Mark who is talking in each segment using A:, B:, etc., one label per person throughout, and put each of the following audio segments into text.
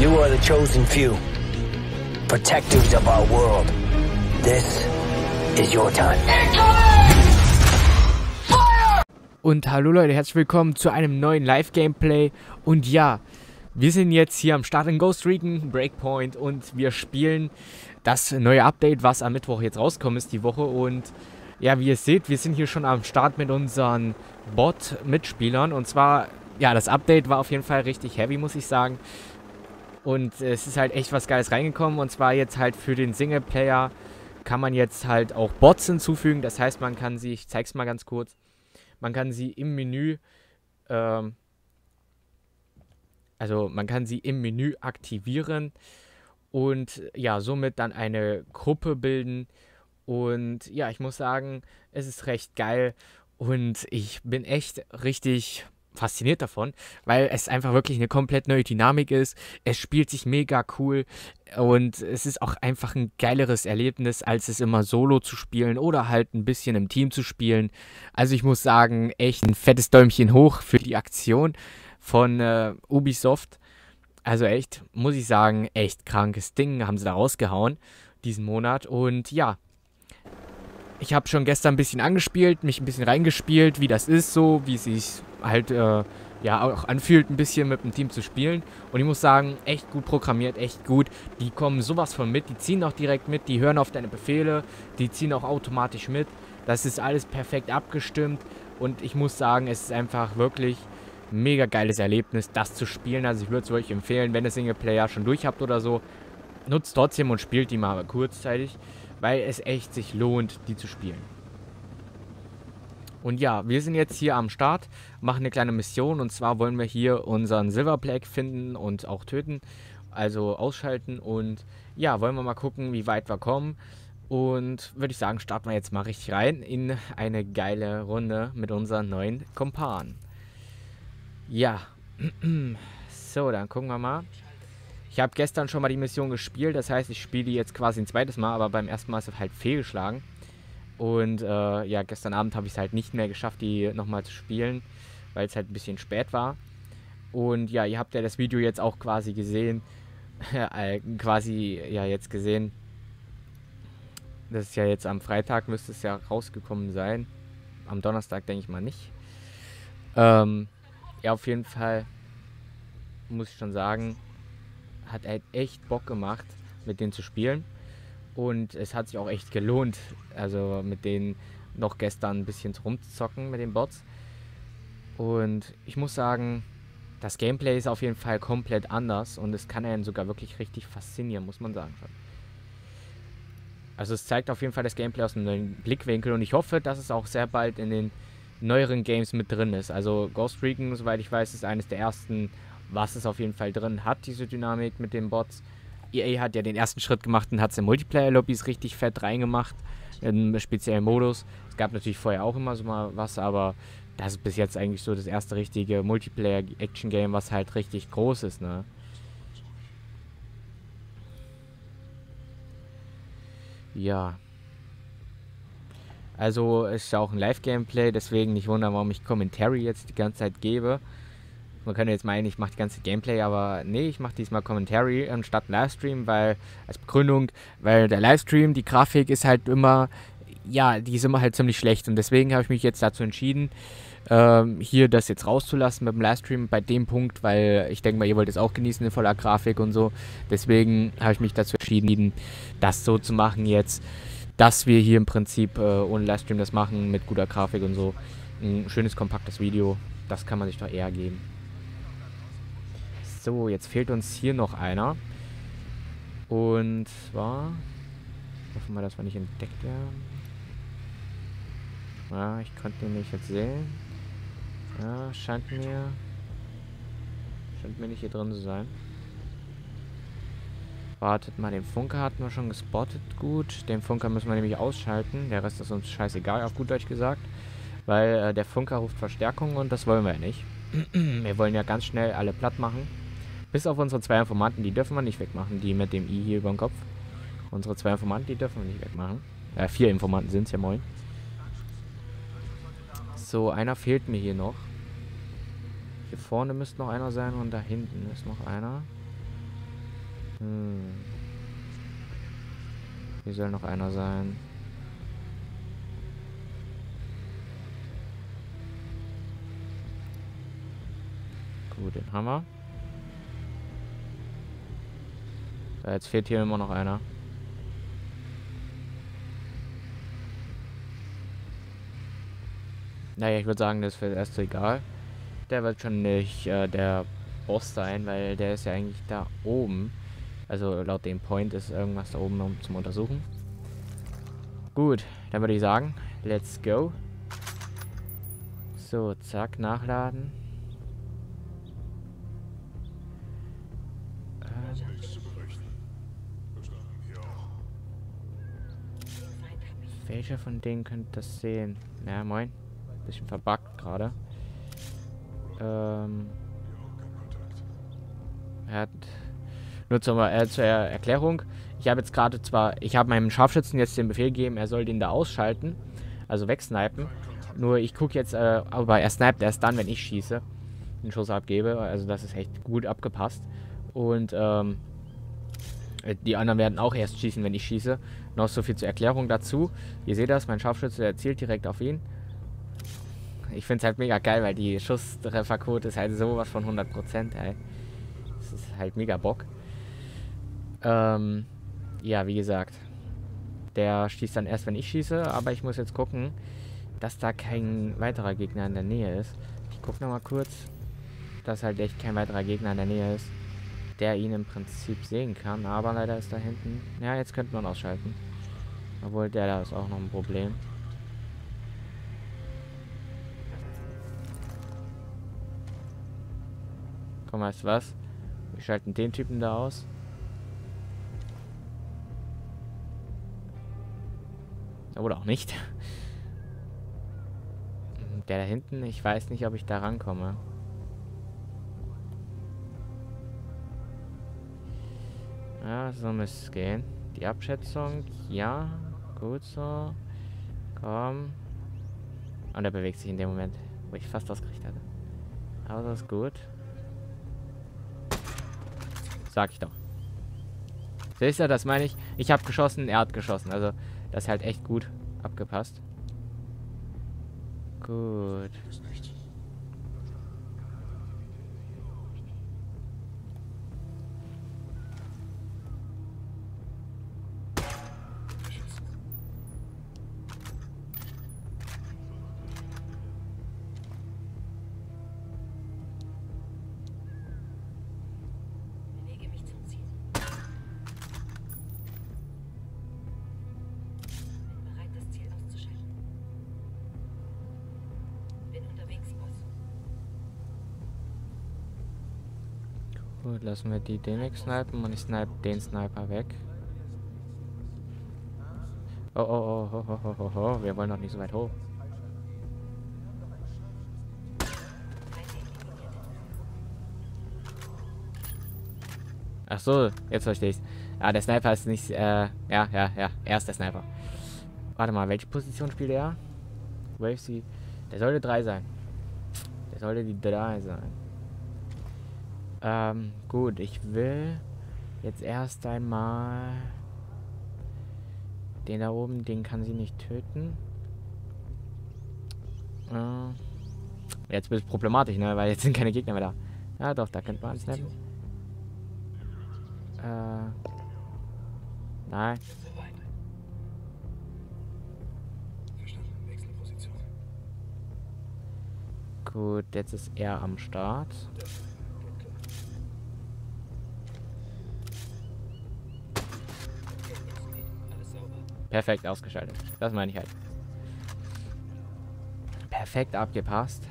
A: You are the chosen few, protectors of our world. This is your time.
B: Und hallo Leute, herzlich willkommen zu einem neuen Live-Gameplay. Und ja, wir sind jetzt hier am Start in Ghost Recon Breakpoint und wir spielen das neue Update, was am Mittwoch jetzt rauskommt ist die Woche. Und ja, wie ihr seht, wir sind hier schon am Start mit unseren Bot-Mitspielern. Und zwar, ja, das Update war auf jeden Fall richtig heavy, muss ich sagen. Und es ist halt echt was Geiles reingekommen. Und zwar jetzt halt für den Singleplayer kann man jetzt halt auch Bots hinzufügen. Das heißt, man kann sie, ich zeig's mal ganz kurz, man kann sie im Menü, ähm, also man kann sie im Menü aktivieren und ja, somit dann eine Gruppe bilden. Und ja, ich muss sagen, es ist recht geil und ich bin echt richtig fasziniert davon, weil es einfach wirklich eine komplett neue Dynamik ist. Es spielt sich mega cool und es ist auch einfach ein geileres Erlebnis, als es immer solo zu spielen oder halt ein bisschen im Team zu spielen. Also ich muss sagen, echt ein fettes Däumchen hoch für die Aktion von äh, Ubisoft. Also echt, muss ich sagen, echt krankes Ding haben sie da rausgehauen diesen Monat. Und ja, ich habe schon gestern ein bisschen angespielt, mich ein bisschen reingespielt, wie das ist so, wie es sich halt äh, ja auch anfühlt, ein bisschen mit dem Team zu spielen. Und ich muss sagen, echt gut programmiert, echt gut. Die kommen sowas von mit, die ziehen auch direkt mit, die hören auf deine Befehle, die ziehen auch automatisch mit. Das ist alles perfekt abgestimmt. Und ich muss sagen, es ist einfach wirklich mega geiles Erlebnis, das zu spielen. Also ich würde es euch empfehlen, wenn ihr Singleplayer schon durch habt oder so, nutzt trotzdem und spielt die mal kurzzeitig, weil es echt sich lohnt, die zu spielen. Und ja, wir sind jetzt hier am Start, machen eine kleine Mission und zwar wollen wir hier unseren Silver Plague finden und auch töten, also ausschalten und ja, wollen wir mal gucken, wie weit wir kommen. Und würde ich sagen, starten wir jetzt mal richtig rein in eine geile Runde mit unseren neuen Kompanen. Ja, so, dann gucken wir mal. Ich habe gestern schon mal die Mission gespielt, das heißt, ich spiele die jetzt quasi ein zweites Mal, aber beim ersten Mal ist es halt fehlgeschlagen. Und äh, ja, gestern Abend habe ich es halt nicht mehr geschafft, die nochmal zu spielen, weil es halt ein bisschen spät war. Und ja, ihr habt ja das Video jetzt auch quasi gesehen, äh, quasi ja jetzt gesehen. Das ist ja jetzt am Freitag, müsste es ja rausgekommen sein. Am Donnerstag denke ich mal nicht. Ähm, ja, auf jeden Fall muss ich schon sagen, hat halt echt Bock gemacht, mit denen zu spielen. Und es hat sich auch echt gelohnt, also mit denen noch gestern ein bisschen rumzuzocken mit den Bots. Und ich muss sagen, das Gameplay ist auf jeden Fall komplett anders und es kann einen sogar wirklich richtig faszinieren, muss man sagen. Also es zeigt auf jeden Fall das Gameplay aus einem neuen Blickwinkel und ich hoffe, dass es auch sehr bald in den neueren Games mit drin ist. Also Ghost Recon, soweit ich weiß, ist eines der ersten, was es auf jeden Fall drin hat, diese Dynamik mit den Bots. EA hat ja den ersten Schritt gemacht und hat es in Multiplayer-Lobbys richtig fett reingemacht, in speziellen Modus. Es gab natürlich vorher auch immer so mal was, aber das ist bis jetzt eigentlich so das erste richtige Multiplayer-Action-Game, was halt richtig groß ist, ne? Ja. Also ist ja auch ein Live-Gameplay, deswegen nicht wundern, warum ich Commentary jetzt die ganze Zeit gebe. Man könnte jetzt meinen, ich mache die ganze Gameplay, aber nee, ich mache diesmal Commentary anstatt Livestream, weil als Begründung, weil der Livestream, die Grafik ist halt immer, ja, die ist immer halt ziemlich schlecht und deswegen habe ich mich jetzt dazu entschieden, ähm, hier das jetzt rauszulassen mit dem Livestream bei dem Punkt, weil ich denke mal, ihr wollt es auch genießen in voller Grafik und so. Deswegen habe ich mich dazu entschieden, das so zu machen jetzt, dass wir hier im Prinzip äh, ohne Livestream das machen mit guter Grafik und so. Ein schönes, kompaktes Video, das kann man sich doch eher geben. So, jetzt fehlt uns hier noch einer. Und zwar... Hoffen wir, dass wir nicht entdeckt werden. Ja, ich konnte ihn nicht jetzt sehen. Ja, scheint mir... Scheint mir nicht hier drin zu sein. Wartet mal, den Funker hatten wir schon gespottet. Gut, den Funker müssen wir nämlich ausschalten. Der Rest ist uns scheißegal, auf gut Deutsch gesagt. Weil äh, der Funker ruft Verstärkung und das wollen wir ja nicht. wir wollen ja ganz schnell alle platt machen. Bis auf unsere zwei Informanten, die dürfen wir nicht wegmachen, die mit dem I hier über dem Kopf. Unsere zwei Informanten, die dürfen wir nicht wegmachen. Äh, vier Informanten sind es ja moin. So, einer fehlt mir hier noch. Hier vorne müsste noch einer sein und da hinten ist noch einer. Hm. Hier soll noch einer sein. Gut, den haben wir. So, jetzt fehlt hier immer noch einer. Naja, ich würde sagen, das für erst egal. Der wird schon nicht äh, der Boss sein, weil der ist ja eigentlich da oben. Also laut dem Point ist irgendwas da oben um, zum Untersuchen. Gut, dann würde ich sagen, let's go. So, zack, nachladen. Welcher von denen könnte das sehen? Ja, moin. Bisschen verbuggt gerade. Ähm. Er hat. Nur zur, äh, zur Erklärung. Ich habe jetzt gerade zwar. Ich habe meinem Scharfschützen jetzt den Befehl gegeben, er soll den da ausschalten. Also wegsnipen. Nur ich gucke jetzt. Äh, aber er sniped erst dann, wenn ich schieße. Den Schuss abgebe. Also das ist echt gut abgepasst. Und, ähm. Die anderen werden auch erst schießen, wenn ich schieße. Noch so viel zur Erklärung dazu. Ihr seht das, mein Scharfschütze, der zielt direkt auf ihn. Ich finde es halt mega geil, weil die Schusstrefferquote ist halt sowas von 100%, ey. Das ist halt mega Bock. Ähm, ja, wie gesagt. Der schießt dann erst, wenn ich schieße, aber ich muss jetzt gucken, dass da kein weiterer Gegner in der Nähe ist. Ich gucke nochmal kurz, dass halt echt kein weiterer Gegner in der Nähe ist der ihn im Prinzip sehen kann. Aber leider ist da hinten... Ja, jetzt könnte man ausschalten. Obwohl, der da ist auch noch ein Problem. Komm, weißt du was? Wir schalten den Typen da aus. Oder auch nicht. Der da hinten, ich weiß nicht, ob ich da rankomme. Ja, so müsste es gehen. Die Abschätzung, ja, gut so. Komm. Und er bewegt sich in dem Moment, wo ich fast ausgerichtet hatte. Aber das ist gut. Sag ich doch. Siehst du, das meine ich. Ich habe geschossen, er hat geschossen. Also, das ist halt echt gut abgepasst. Gut. Gut, lassen wir die den weg snipen und ich snipe den Sniper weg. Oh, oh, oh, oh, oh, oh, oh, wir wollen noch nicht so weit hoch. Ach so, jetzt verstehe ich's. Ah, der Sniper ist nicht, äh, ja, ja, ja, er ist der Sniper. Warte mal, welche Position spielt er? Wave C. Der sollte 3 sein. Der sollte die 3 sein. Ähm, gut, ich will jetzt erst einmal den da oben, den kann sie nicht töten. Äh, jetzt wird es problematisch, ne? Weil jetzt sind keine Gegner mehr da. Ja, doch, da könnte man snappen. Äh, nein. Gut, jetzt ist er am Start. Perfekt ausgeschaltet. Das meine ich halt. Perfekt abgepasst.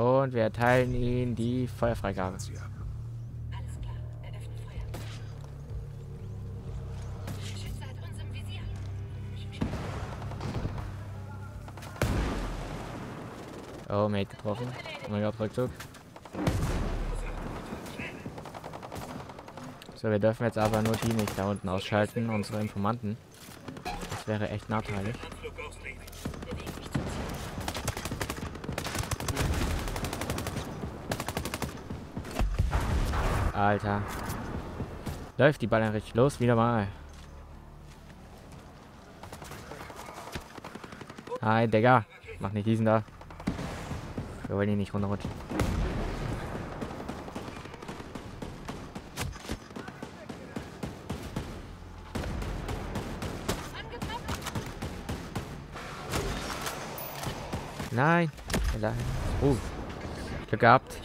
B: Und wir erteilen ihnen die Feuerfreigabe. Oh, Mate getroffen. Oh mein Gott, Rückzug. So, wir dürfen jetzt aber nur die nicht da unten ausschalten, unsere Informanten. Das wäre echt nachteilig. Alter. Läuft die Ball richtig los, wieder mal. Hi, Digga. Mach nicht diesen da. Wir wollen ihn nicht runterrutschen. Nein. Oh. Glück gehabt.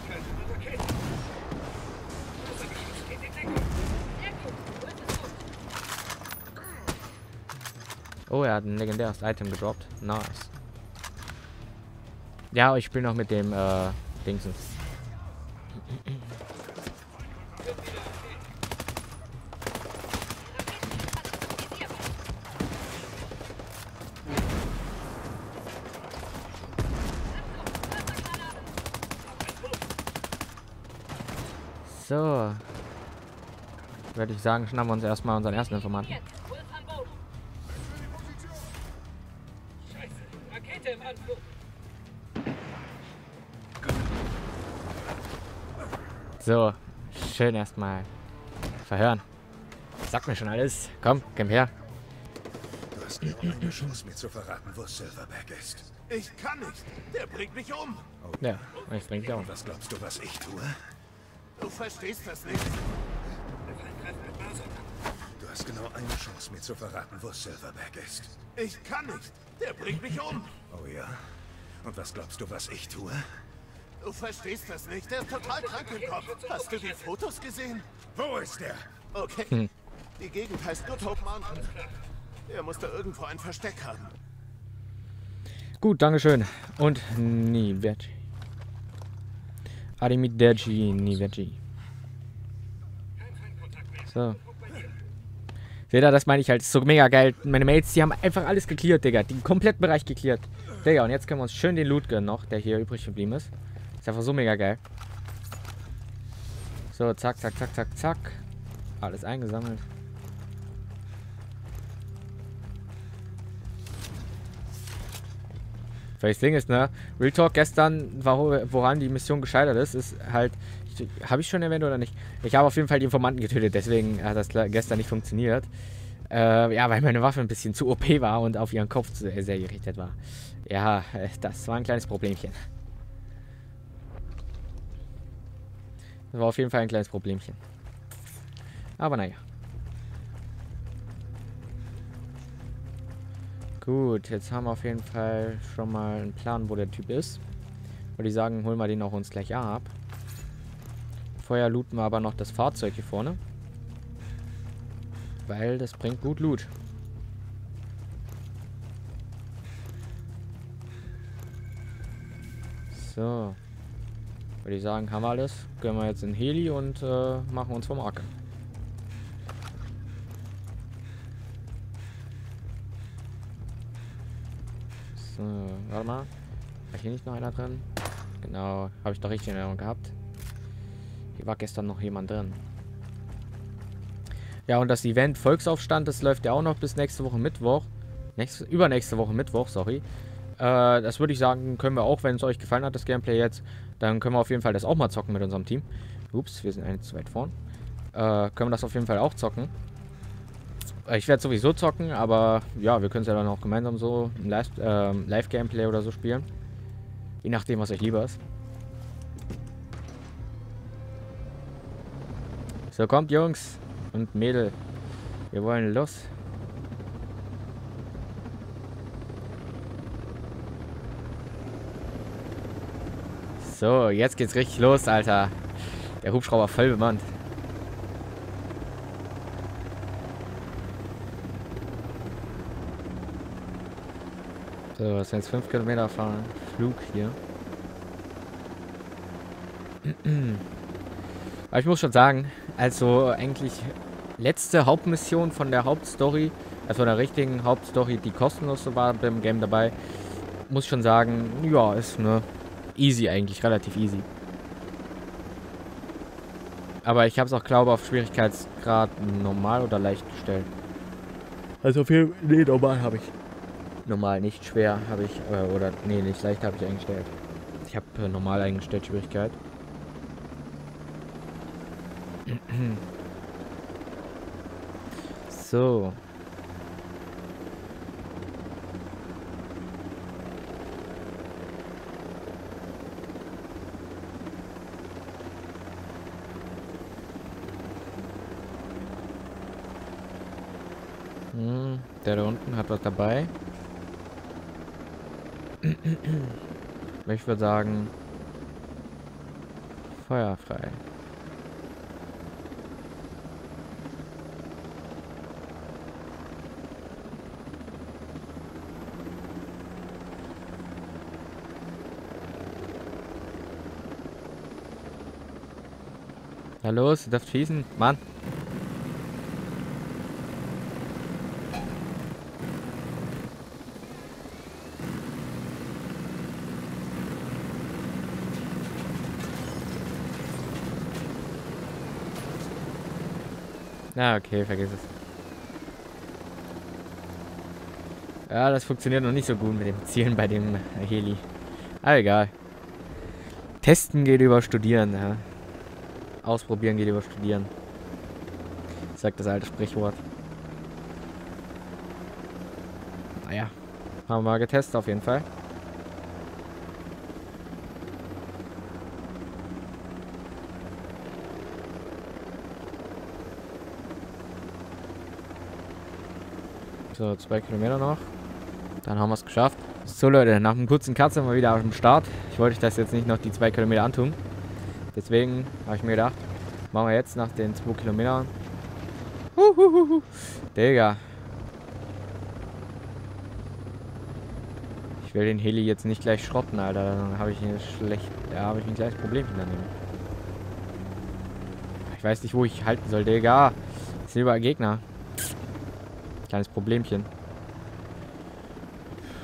B: Oh, er hat ein legendäres Item gedroppt. Nice. Ja, ich spiele noch mit dem äh, Dingsens. So. Würde ich sagen, schnappen wir uns erstmal unseren ersten Informanten. So, schön erstmal verhören. Sag mir schon alles. Komm, komm her.
C: Du hast nur eine Chance, mir zu verraten, wo Silverback ist.
D: Ich kann nicht. Der bringt mich um.
B: Ja, ich bring dich um.
C: Was glaubst du, was ich tue?
D: Du verstehst das nicht.
C: Du hast genau eine Chance, mir zu verraten, wo Silverback ist.
D: Ich kann nicht. Der bringt mich um.
C: Oh ja? Und was glaubst du, was ich tue?
D: Du verstehst das nicht. Der ist total krank im Kopf. Hast du die Fotos gesehen?
C: Wo ist er?
D: Okay. Die Gegend heißt Good Hope Mountain. Er musste irgendwo ein Versteck haben.
B: Gut, Dankeschön. Und Nivechi. Arrivederci, Nivechi. So. Seht ihr, das meine ich halt. Ist so mega geil. Meine Mates, die haben einfach alles geklärt, Digga. Den kompletten Bereich geklärt. Digga, und jetzt können wir uns schön den Loot gönnen noch, der hier übrig geblieben ist. Ist einfach so mega geil. So, zack, zack, zack, zack, zack. Alles eingesammelt. Das Ding ist, ne? Real Talk gestern, woran die Mission gescheitert ist, ist halt. Habe ich schon erwähnt oder nicht? Ich habe auf jeden Fall die Informanten getötet, deswegen hat das gestern nicht funktioniert. Äh, ja, weil meine Waffe ein bisschen zu OP war und auf ihren Kopf sehr, sehr gerichtet war. Ja, das war ein kleines Problemchen. Das war auf jeden Fall ein kleines Problemchen. Aber naja. Gut, jetzt haben wir auf jeden Fall schon mal einen Plan, wo der Typ ist. Würde ich sagen, holen wir den auch uns gleich ab. Vorher looten wir aber noch das Fahrzeug hier vorne. Weil das bringt gut Loot. So. Würde ich sagen, haben wir alles. Gehen wir jetzt in Heli und äh, machen uns vom Acker. So, warte mal. War hier nicht noch einer drin? Genau, habe ich doch richtig in Erinnerung gehabt. Hier war gestern noch jemand drin. Ja, und das Event Volksaufstand, das läuft ja auch noch bis nächste Woche Mittwoch. Nächste, übernächste Woche Mittwoch, sorry. Äh, das würde ich sagen, können wir auch, wenn es euch gefallen hat, das Gameplay jetzt, dann können wir auf jeden Fall das auch mal zocken mit unserem Team. Ups, wir sind eigentlich zu weit vorn. Äh, können wir das auf jeden Fall auch zocken. Äh, ich werde sowieso zocken, aber ja, wir können es ja dann auch gemeinsam so im äh, Live-Gameplay oder so spielen. Je nachdem, was euch lieber ist. So, kommt Jungs und Mädel. Wir wollen los. So, jetzt geht's richtig los, Alter. Der Hubschrauber voll bemannt. So, das sind jetzt 5 Kilometer fahren. Flug hier. Aber ich muss schon sagen, also eigentlich letzte Hauptmission von der Hauptstory, also von der richtigen Hauptstory, die kostenlos war beim Game dabei, muss ich schon sagen, ja, ist ne, easy eigentlich, relativ easy. Aber ich habe es auch, glaube auf Schwierigkeitsgrad normal oder leicht gestellt. Also Fall, nee, normal habe ich. Normal, nicht schwer habe ich, äh, oder, nee, nicht leicht habe ich eingestellt. Ich habe äh, normal eingestellt, Schwierigkeit. so. Hm, der da unten hat was dabei. Ich würde sagen, feuerfrei. Na los, du darfst schießen. Mann. Na, okay, vergiss es. Ja, das funktioniert noch nicht so gut mit dem Zielen bei dem Heli. Aber egal. Testen geht über Studieren, ja. Ausprobieren geht über Studieren. Sagt das alte Sprichwort. Naja. Haben wir mal getestet auf jeden Fall. So, zwei Kilometer noch. Dann haben wir es geschafft. So Leute, nach einem kurzen Cut sind wir wieder am Start. Ich wollte euch das jetzt nicht noch die zwei Kilometer antun. Deswegen habe ich mir gedacht, machen wir jetzt nach den zwei Kilometern. Huhuhuhu. Digga. Ich will den Heli jetzt nicht gleich schrotten, Alter. Dann habe ich ein schlecht. Ja, habe ich ein kleines Problem daneben. Ich weiß nicht, wo ich halten soll, Digga. Das Gegner. Kleines Problemchen.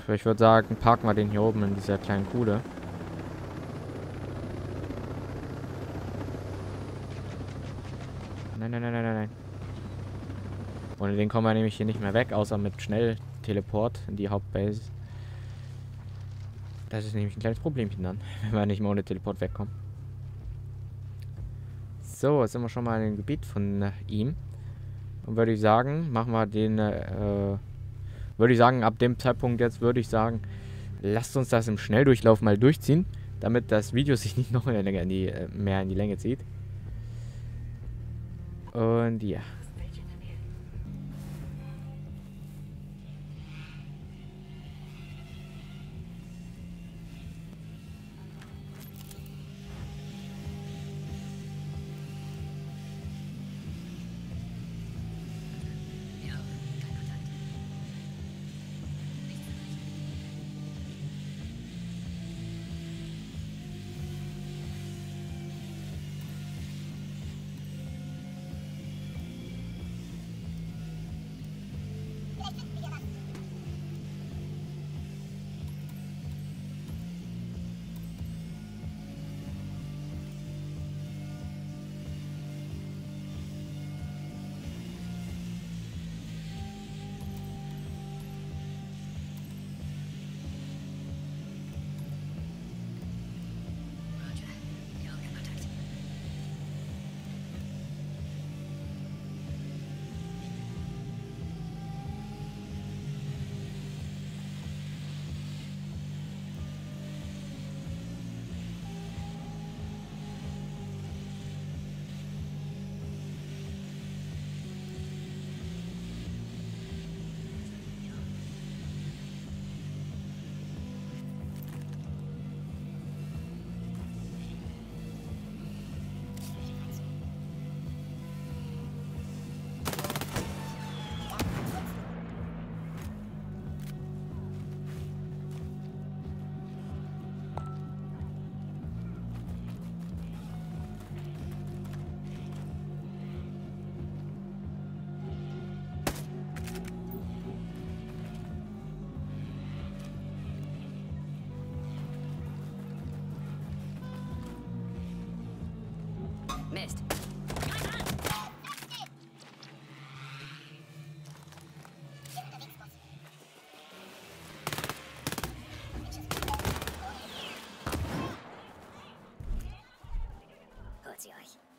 B: Ich würde sagen, parken wir den hier oben in dieser kleinen Kuhle. Nein, nein, nein, nein, nein. Ohne den kommen wir nämlich hier nicht mehr weg, außer mit Schnell-Teleport in die Hauptbase. Das ist nämlich ein kleines Problemchen dann, wenn wir nicht mehr ohne Teleport wegkommen. So, jetzt sind wir schon mal in dem Gebiet von äh, ihm. Und würde ich sagen, machen wir den, äh, würde ich sagen, ab dem Zeitpunkt jetzt würde ich sagen, lasst uns das im Schnelldurchlauf mal durchziehen, damit das Video sich nicht noch in die, äh, mehr in die Länge zieht. Und ja.
E: Holt sie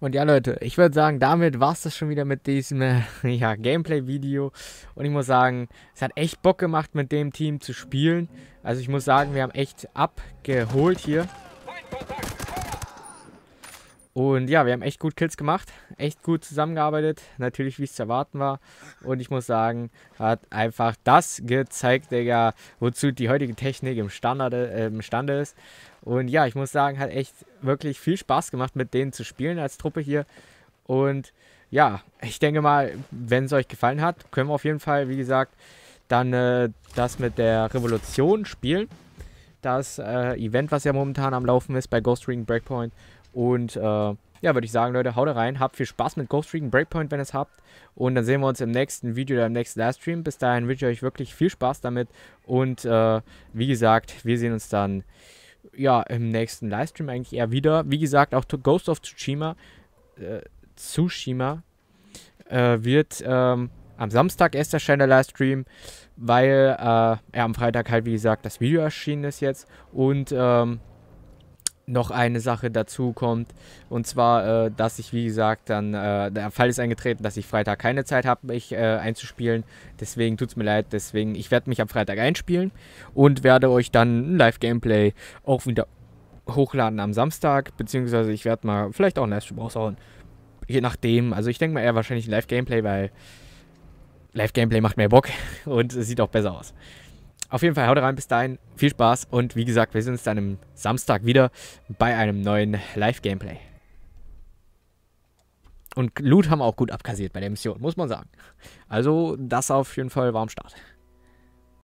B: Und ja, Leute, ich würde sagen, damit war es das schon wieder mit diesem äh, ja, Gameplay-Video. Und ich muss sagen, es hat echt Bock gemacht, mit dem Team zu spielen. Also ich muss sagen, wir haben echt abgeholt hier. Und ja, wir haben echt gut Kills gemacht, echt gut zusammengearbeitet, natürlich wie es zu erwarten war. Und ich muss sagen, hat einfach das gezeigt, Digga, wozu die heutige Technik im Standard, äh, imstande ist. Und ja, ich muss sagen, hat echt wirklich viel Spaß gemacht, mit denen zu spielen als Truppe hier. Und ja, ich denke mal, wenn es euch gefallen hat, können wir auf jeden Fall, wie gesagt, dann äh, das mit der Revolution spielen. Das äh, Event, was ja momentan am Laufen ist bei Ghost Recon Breakpoint. Und äh, ja, würde ich sagen, Leute, haut rein, habt viel Spaß mit Ghost Recon Breakpoint, wenn ihr es habt. Und dann sehen wir uns im nächsten Video oder im nächsten Livestream. Bis dahin wünsche ich euch wirklich viel Spaß damit. Und äh, wie gesagt, wir sehen uns dann ja, im nächsten Livestream eigentlich eher wieder. Wie gesagt, auch Ghost of Tsushima, äh, Tsushima äh, wird ähm, am Samstag erst erscheinen der Livestream, weil äh, ja, am Freitag halt, wie gesagt, das Video erschienen ist jetzt und ähm, noch eine Sache dazu kommt. Und zwar, äh, dass ich, wie gesagt, dann, äh, der Fall ist eingetreten, dass ich Freitag keine Zeit habe, mich äh, einzuspielen. Deswegen tut es mir leid. Deswegen, ich werde mich am Freitag einspielen und werde euch dann ein Live-Gameplay auch wieder hochladen am Samstag. Beziehungsweise ich werde mal vielleicht auch ein Livestream raushauen. Je nachdem. Also ich denke mal eher wahrscheinlich ein Live-Gameplay, weil Live-Gameplay macht mehr Bock und es sieht auch besser aus. Auf jeden Fall haut rein, bis dahin. Viel Spaß und wie gesagt, wir sehen uns dann am Samstag wieder bei einem neuen Live-Gameplay. Und Loot haben wir auch gut abkassiert bei der Mission, muss man sagen. Also, das auf jeden Fall war am Start.